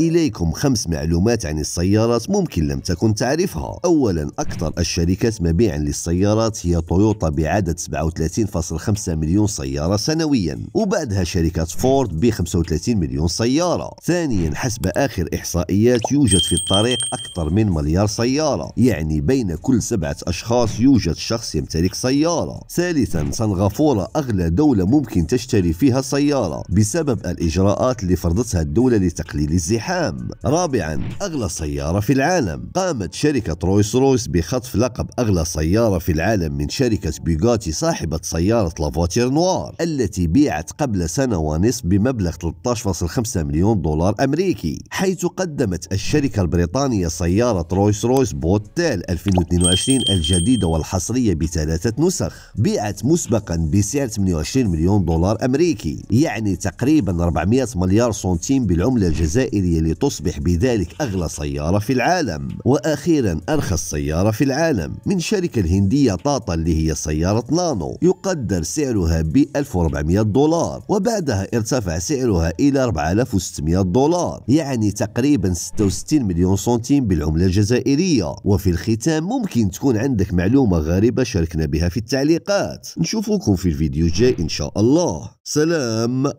إليكم خمس معلومات عن السيارات ممكن لم تكن تعرفها. أولا أكثر الشركات مبيعا للسيارات هي تويوتا بعدد 37.5 مليون سيارة سنويا وبعدها شركة فورد ب 35 مليون سيارة. ثانيا حسب آخر إحصائيات يوجد في الطريق أكثر من مليار سيارة يعني بين كل سبعة أشخاص يوجد شخص يمتلك سيارة. ثالثا سنغافورة أغلى دولة ممكن تشتري فيها سيارة بسبب الإجراءات اللي فرضتها الدولة لتقليل الزحام. رابعا أغلى سيارة في العالم. قامت شركة رولز رويس بخطف لقب أغلى سيارة في العالم من شركة بوغاتي صاحبة سيارة La Voiture Noire التي بيعت قبل سنة ونصف بمبلغ 13.5 مليون دولار أمريكي حيث قدمت الشركة البريطانية سيارة رولز رويس Boat Tail 2022 الجديدة والحصرية بثلاثة نسخ. بيعت مسبقا بسعر 28 مليون دولار أمريكي يعني تقريبا 400 مليار سنتيم بالعملة الجزائرية لتصبح بذلك أغلى سيارة في العالم. وأخيرا أرخص سيارة في العالم. من شركة الهندية طاطا اللي هي سيارة نانو. يقدر سعرها ب 1400 دولار وبعدها ارتفع سعرها إلى 4600 دولار يعني تقريبا 66 مليون سنتيم بالعملة الجزائرية. وفي الختام ممكن تكون عندك معلومة غريبة شاركنا بها في التعليقات. نشوفكم في الفيديو الجاي إن شاء الله. سلام!